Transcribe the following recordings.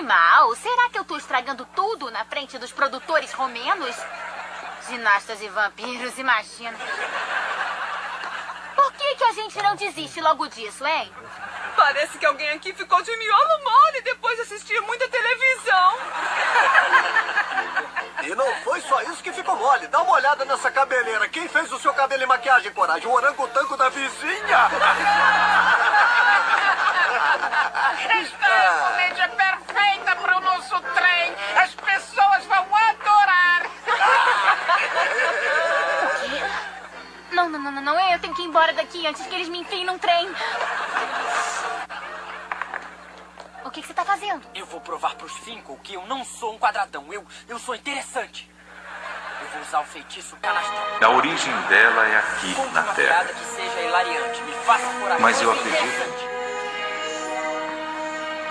Foi mal. Será que eu tô estragando tudo na frente dos produtores romenos? Ginastas e vampiros, imagina. Por que, que a gente não desiste logo disso, hein? Parece que alguém aqui ficou de miolo mole depois de assistir muita televisão. E não foi só isso que ficou mole. Dá uma olhada nessa cabeleira. Quem fez o seu cabelo e maquiagem, Coragem? O orangotango da vizinha? Esta é a comédia perfeita para o nosso trem. As pessoas vão adorar. Não, não, não, não, não. Eu tenho que ir embora daqui antes que eles me enfiem num trem. O que, que você tá fazendo? Eu vou provar pros Finkel que eu não sou um quadradão. Eu, eu sou interessante. Eu vou usar o feitiço canastrão. A origem dela é aqui, Conte na uma piada Terra. que seja hilariante. Me faça Mas eu e acredito.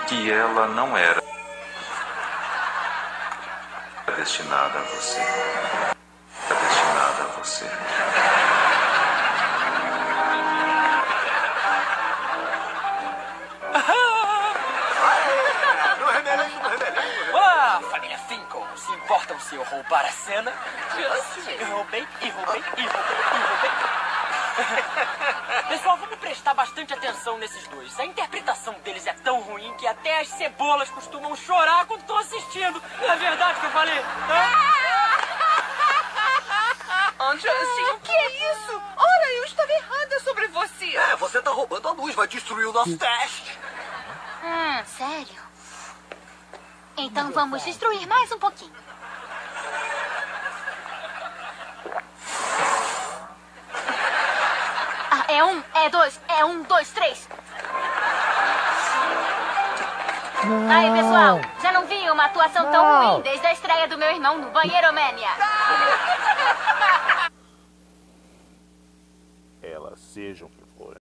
Que ela não era destinada a você. Destinada a você. Se eu roubar a cena? Eu roubei, e roubei, e roubei, e roubei. Pessoal, vamos prestar bastante atenção nesses dois. A interpretação deles é tão ruim que até as cebolas costumam chorar quando estão assistindo. Não é verdade que eu falei? Hã? Angelzinho, o que é isso? Olha, eu estava errada sobre você. É, você tá roubando a luz. Vai destruir o nosso teste. Hum, sério? Então vamos destruir mais um pouquinho. Ah, é um, é dois, é um, dois, três. Aí, pessoal, já não vi uma atuação tão ruim desde a estreia do meu irmão no Banheiro Mania. Elas sejam que forem.